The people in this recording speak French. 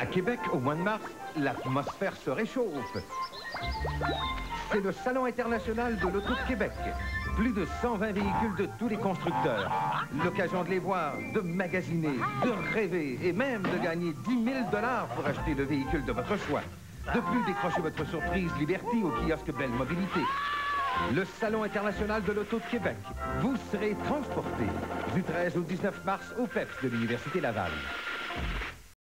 À Québec, au mois de mars, l'atmosphère se réchauffe. C'est le Salon international de l'Auto de Québec. Plus de 120 véhicules de tous les constructeurs. L'occasion de les voir, de magasiner, de rêver et même de gagner 10 000 dollars pour acheter le véhicule de votre choix. De plus, décrochez votre surprise Liberty au kiosque Belle Mobilité. Le Salon international de l'Auto de Québec. Vous serez transporté du 13 au 19 mars au PEPS de l'Université Laval.